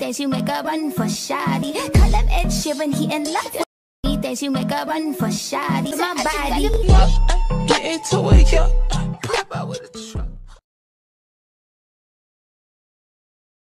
thinks you make a run for shoddy. Call him Ed Sheeran, he in love with He thinks you make a run for shoddy. My body. Get into it, yeah.